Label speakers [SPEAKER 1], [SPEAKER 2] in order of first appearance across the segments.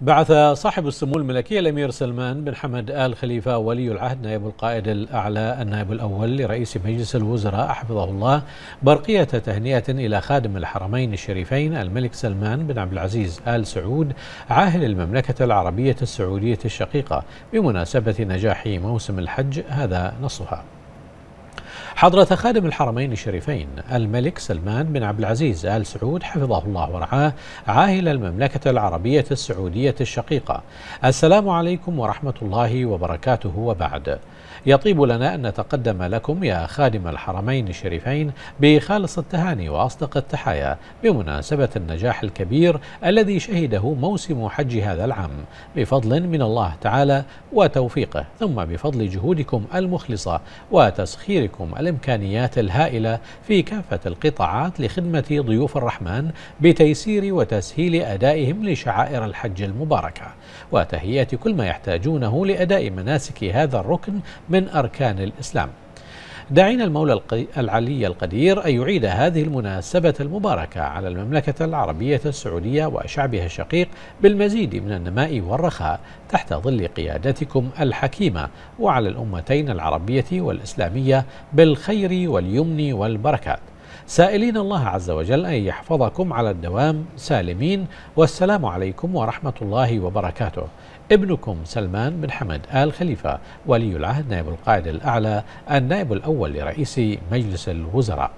[SPEAKER 1] بعث صاحب السمو الملكي الأمير سلمان بن حمد آل خليفة ولي العهد نائب القائد الأعلى النائب الأول لرئيس مجلس الوزراء حفظه الله برقية تهنئة إلى خادم الحرمين الشريفين الملك سلمان بن عبد العزيز آل سعود عاهل المملكة العربية السعودية الشقيقة بمناسبة نجاح موسم الحج هذا نصها. حضرة خادم الحرمين الشريفين الملك سلمان بن عبد العزيز آل سعود حفظه الله ورعاه عاهل المملكة العربية السعودية الشقيقة. السلام عليكم ورحمة الله وبركاته وبعد. يطيب لنا أن نتقدم لكم يا خادم الحرمين الشريفين بخالص التهاني وأصدق التحايا بمناسبة النجاح الكبير الذي شهده موسم حج هذا العام. بفضل من الله تعالى وتوفيقه ثم بفضل جهودكم المخلصة وتسخيركم الإمكانيات الهائلة في كافة القطاعات لخدمة ضيوف الرحمن بتيسير وتسهيل أدائهم لشعائر الحج المباركة. وتهيئة كل ما يحتاجونه لأداء مناسك هذا الركن من أركان الإسلام. داعين المولى العلي القدير أن يعيد هذه المناسبة المباركة على المملكة العربية السعودية وشعبها الشقيق بالمزيد من النماء والرخاء تحت ظل قيادتكم الحكيمة وعلى الأمتين العربية والإسلامية بالخير واليمن والبركات. سائلين الله عز وجل أن يحفظكم على الدوام سالمين والسلام عليكم ورحمة الله وبركاته. ابنكم سلمان بن حمد آل خليفة ولي العهد نائب القائد الأعلى النائب الأول لرئيس مجلس الوزراء.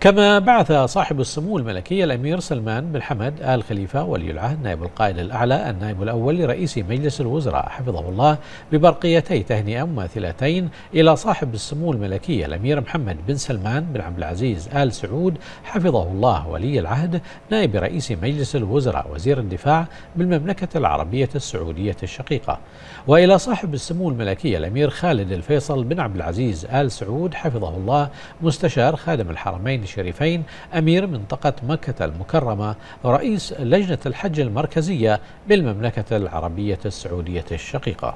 [SPEAKER 1] كما بعث صاحب السمو الملكي الأمير سلمان بن حمد آل خليفة ولي العهد نائب القائد الأعلى النائب الأول لرئيس مجلس الوزراء حفظه الله ببرقيتي تهنئة مماثلتين إلى صاحب السمو الملكي الأمير محمد بن سلمان بن عبد العزيز آل سعود حفظه الله ولي العهد نائب رئيس مجلس الوزراء وزير الدفاع بالمملكة العربية السعودية الشقيقة. وإلى صاحب السمو الملكي الأمير خالد الفيصل بن عبد العزيز آل سعود حفظه الله مستشار خادم الحرمين الشريفين أمير منطقة مكة المكرمة رئيس لجنة الحج المركزية بالمملكة العربية السعودية الشقيقة.